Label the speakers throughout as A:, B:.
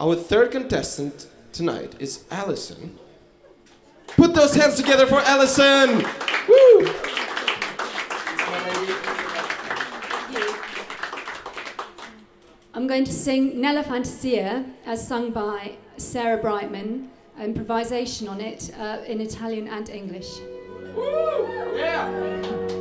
A: Our third contestant tonight is Alison. Put those hands together for Alison! Woo!
B: I'm going to sing Nella Fantasia as sung by Sarah Brightman, improvisation on it uh, in Italian and English.
A: Yeah!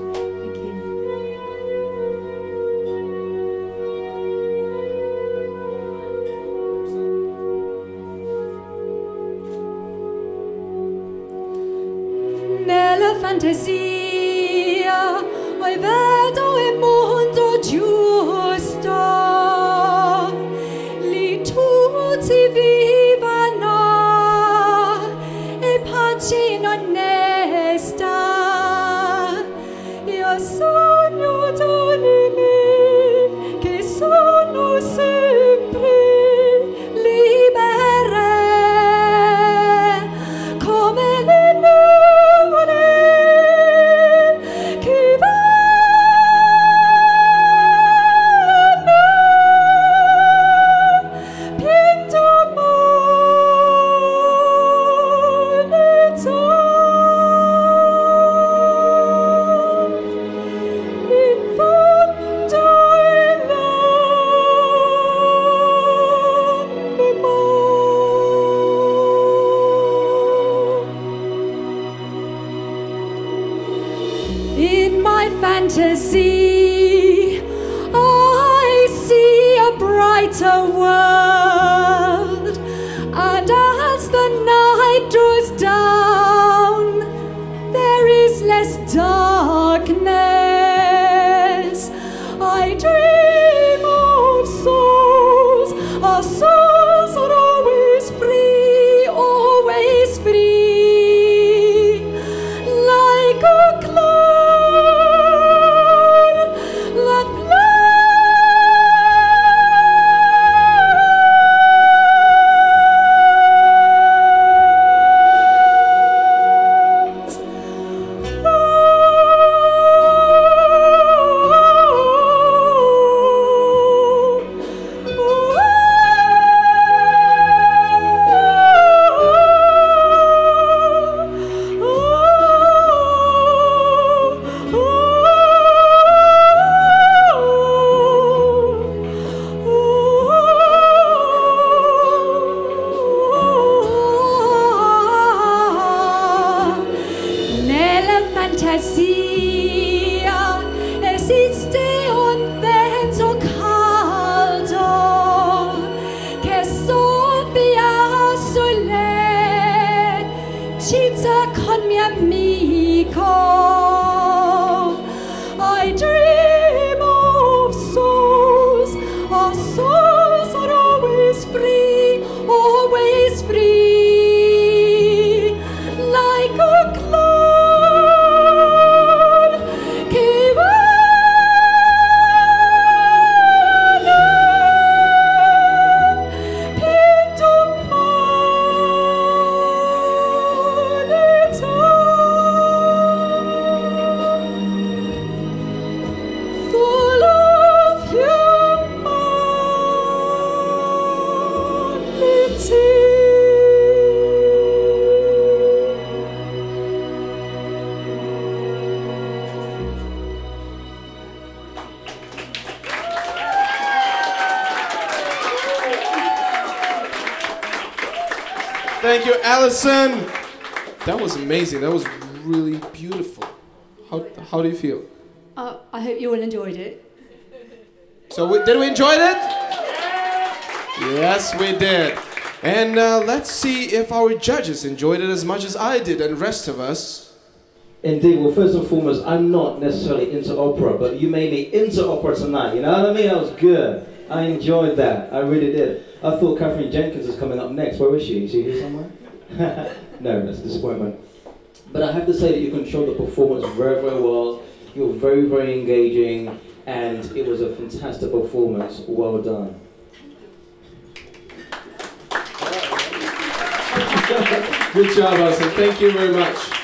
B: Fantasia, oi vedo il mondo giusto, fantasy, I see a brighter world, and as the night draws down, there is less darkness. Herr Sia, er und wenn so caldo, che sobbia sole, cinza con mio amico.
A: Thank you, Alison! That was amazing. That was really beautiful. How, how do you feel?
B: Uh, I hope you all enjoyed it.
A: So, we, did we enjoy it? Yes, we did. And uh, let's see if our judges enjoyed it as much as I did and rest of us.
C: Indeed, well, first and foremost, I'm not necessarily into opera, but you made me into opera tonight. You know what I mean? That was good. I enjoyed that. I really did. I thought Katherine Jenkins was coming up next. Where is she? Is she here somewhere? no, that's a disappointment. But I have to say that you controlled the performance very, very well. You were very, very engaging, and it was a fantastic performance. Well done.
A: Good job, Alison. Thank you very much.